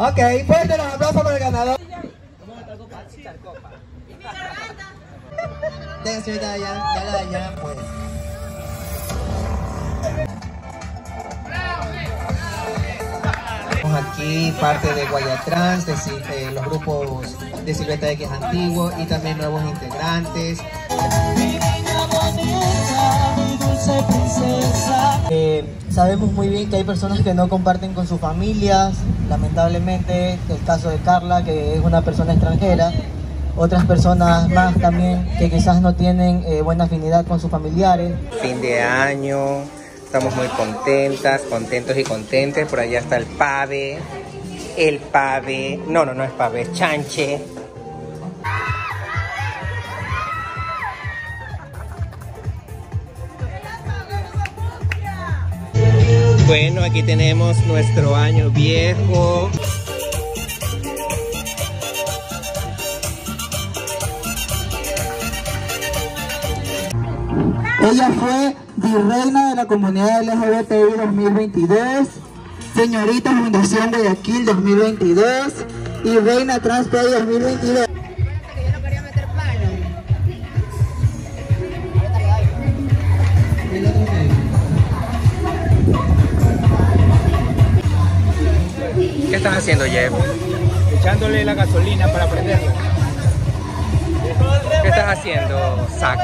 Ok, fuerte los aplausos para el ganador. Venga, señorita, ya, ya la ya, pues. Tenemos aquí parte de Guayatrans, de, eh, los grupos de Silueta X antiguo y también nuevos integrantes. Sabemos muy bien que hay personas que no comparten con sus familias, lamentablemente el caso de Carla, que es una persona extranjera, otras personas más también que quizás no tienen eh, buena afinidad con sus familiares. fin de año. Estamos muy contentas, contentos y contentes. Por allá está el pave. El pave. No, no, no es pave, es chanche. Bueno, aquí tenemos nuestro año viejo. Ella fue virreina de la comunidad LGBTI 2022, señorita Fundación Guayaquil 2022 y reina Trans 2022. Estás haciendo, Jeff? echándole la gasolina para prenderlo. ¿Qué estás haciendo, Zach?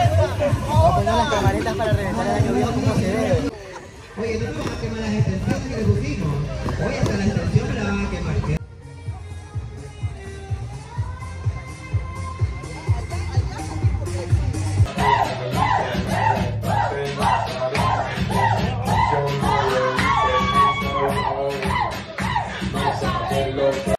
Vamos a poner las camaritas para reventar el año viejo como se debe.